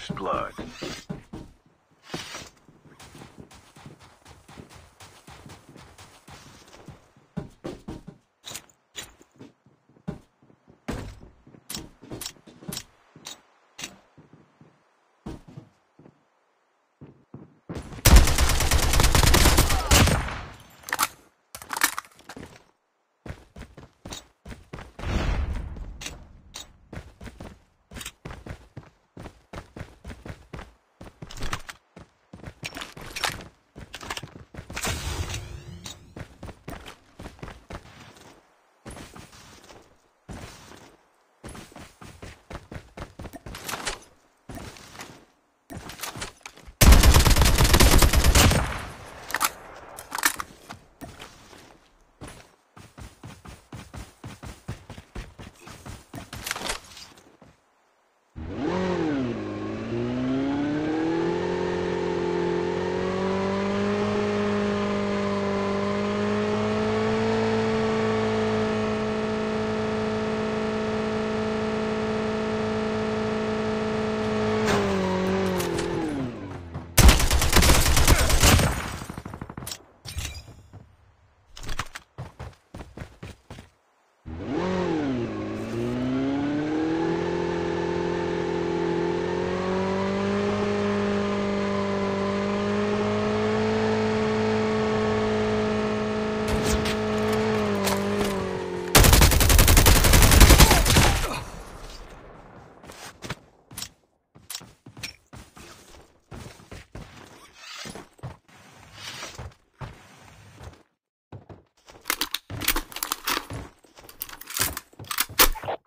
First blood.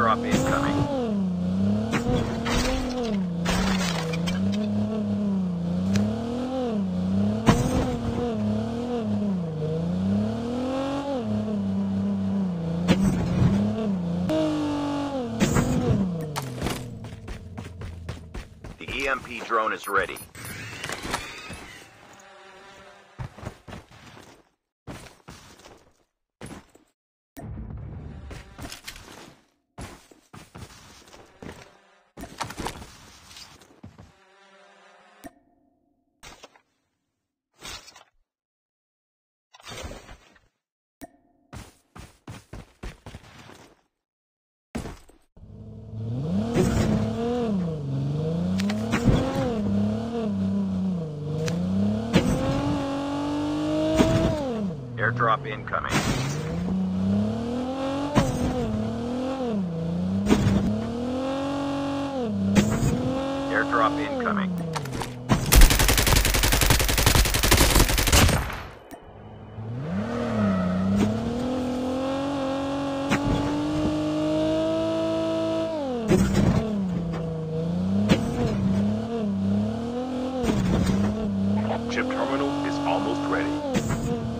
Airdrop incoming. The EMP drone is ready. airdrop incoming. Airdrop incoming. Chip terminal is almost ready.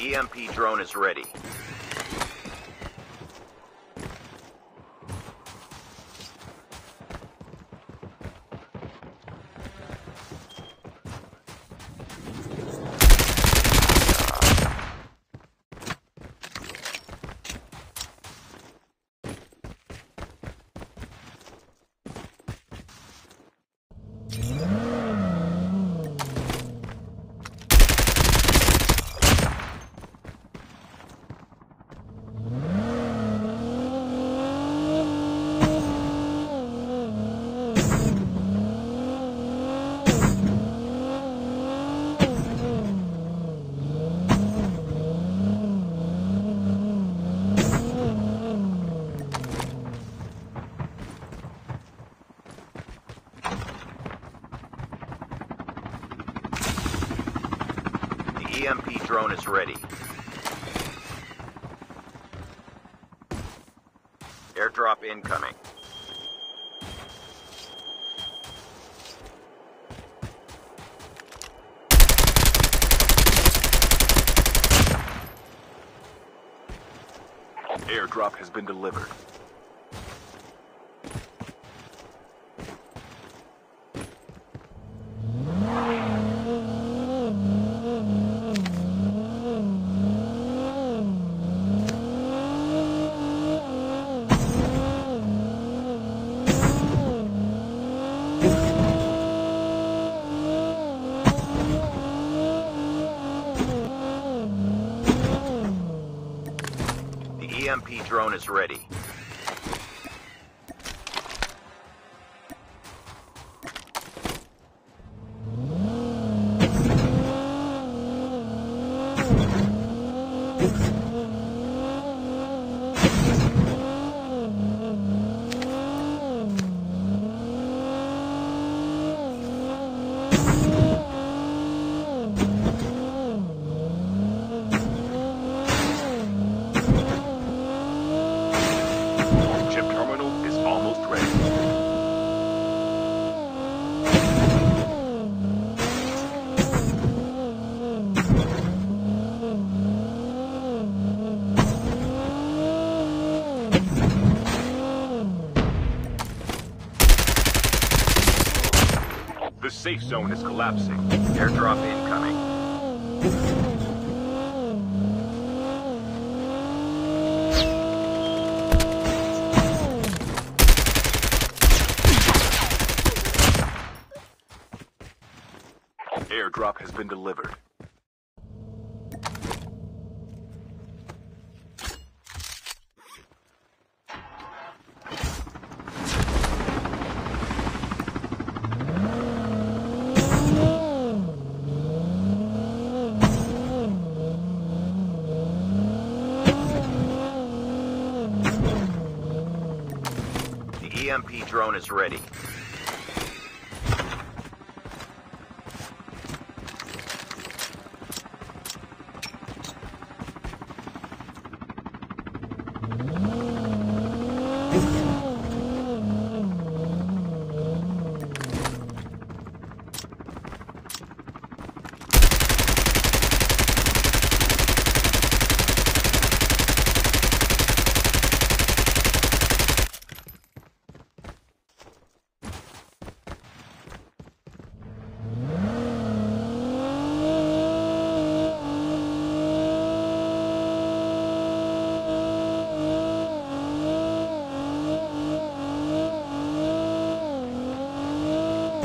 EMP drone is ready. EMP drone is ready. Airdrop incoming. Airdrop has been delivered. The EMP drone is ready. Chip terminal is almost ready. The safe zone is collapsing. Airdrop incoming. Airdrop has been delivered. Drone is ready.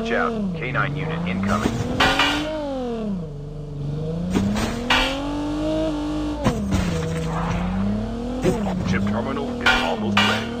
Watch out. K9 unit incoming. Chip terminal is almost ready.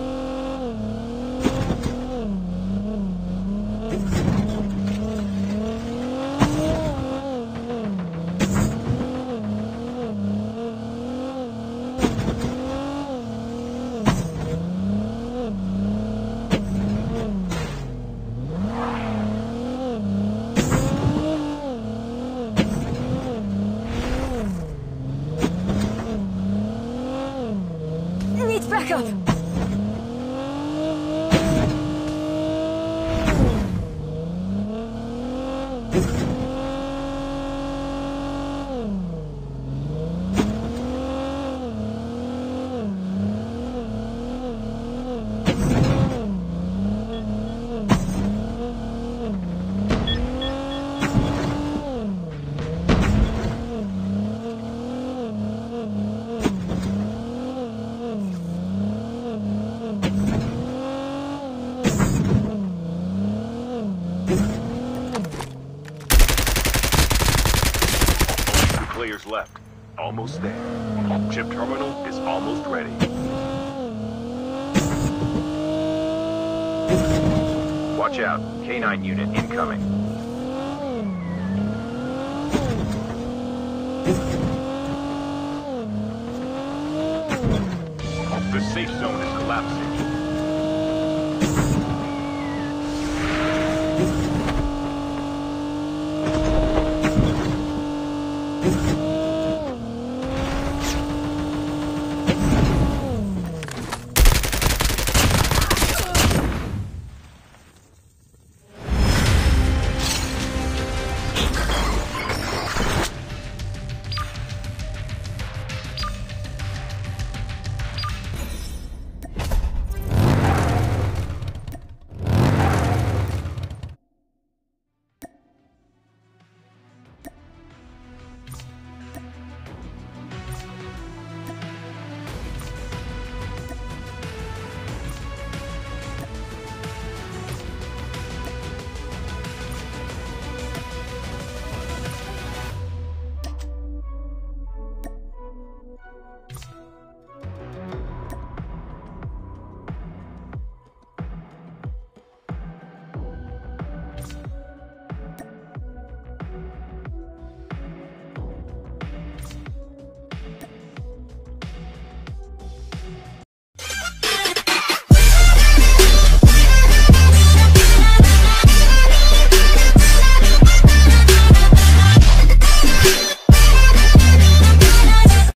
Needs backup! Almost there. Chip terminal is almost ready. Watch out. K9 unit incoming. The safe zone is collapsing.